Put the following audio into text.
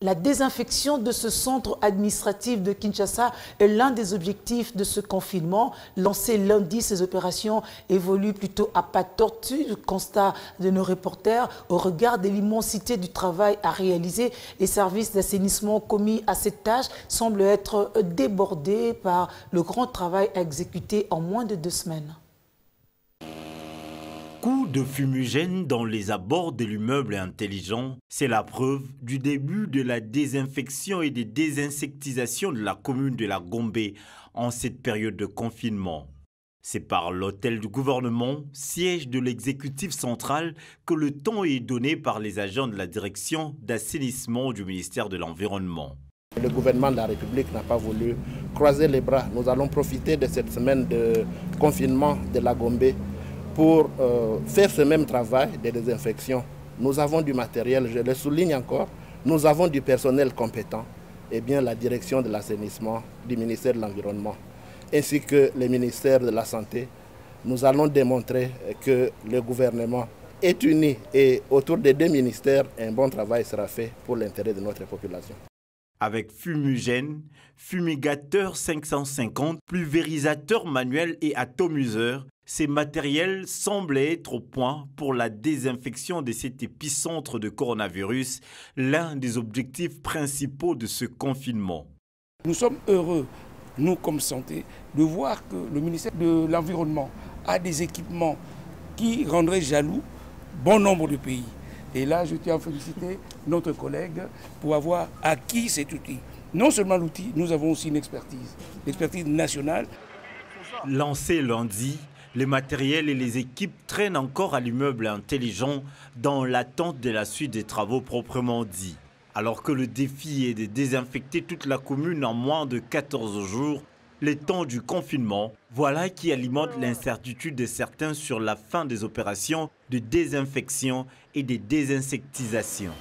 La désinfection de ce centre administratif de Kinshasa est l'un des objectifs de ce confinement. Lancé lundi, ces opérations évoluent plutôt à pas tortue, constat de nos reporters. Au regard de l'immensité du travail à réaliser, les services d'assainissement commis à cette tâche semblent être débordés par le grand travail à exécuter en moins de deux semaines. De fumigène dans les abords de l'immeuble intelligent, c'est la preuve du début de la désinfection et de désinsectisation de la commune de la Gombe en cette période de confinement. C'est par l'hôtel du gouvernement, siège de l'exécutif central, que le temps est donné par les agents de la direction d'assainissement du ministère de l'Environnement. Le gouvernement de la République n'a pas voulu croiser les bras. Nous allons profiter de cette semaine de confinement de la Gombe pour euh, faire ce même travail de désinfection. Nous avons du matériel, je le souligne encore, nous avons du personnel compétent, et bien la direction de l'assainissement du ministère de l'Environnement, ainsi que le ministère de la Santé. Nous allons démontrer que le gouvernement est uni et autour des deux ministères, un bon travail sera fait pour l'intérêt de notre population avec fumigène, fumigateur 550, pulvérisateur manuel et atomiseur, ces matériels semblent être au point pour la désinfection de cet épicentre de coronavirus, l'un des objectifs principaux de ce confinement. Nous sommes heureux, nous comme santé, de voir que le ministère de l'Environnement a des équipements qui rendraient jaloux bon nombre de pays. Et là, je tiens à féliciter notre collègue pour avoir acquis cet outil. Non seulement l'outil, nous avons aussi une expertise, l'expertise nationale. Lancé lundi, les matériels et les équipes traînent encore à l'immeuble intelligent dans l'attente de la suite des travaux proprement dits. Alors que le défi est de désinfecter toute la commune en moins de 14 jours, les temps du confinement, voilà qui alimente l'incertitude de certains sur la fin des opérations de désinfection et de désinsectisation.